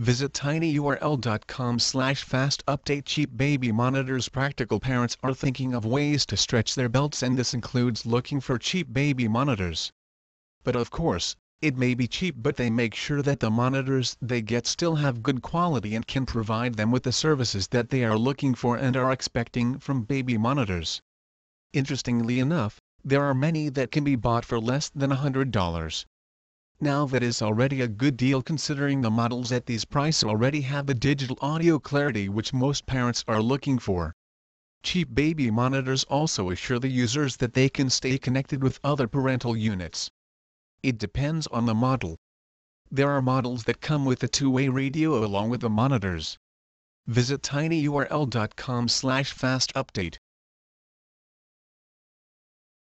Visit tinyurl.com slash fast update cheap baby monitors Practical parents are thinking of ways to stretch their belts and this includes looking for cheap baby monitors. But of course, it may be cheap but they make sure that the monitors they get still have good quality and can provide them with the services that they are looking for and are expecting from baby monitors. Interestingly enough, there are many that can be bought for less than $100. Now that is already a good deal considering the models at these prices already have the digital audio clarity which most parents are looking for. Cheap baby monitors also assure the users that they can stay connected with other parental units. It depends on the model. There are models that come with a two-way radio along with the monitors. Visit tinyurl.com slash fast update.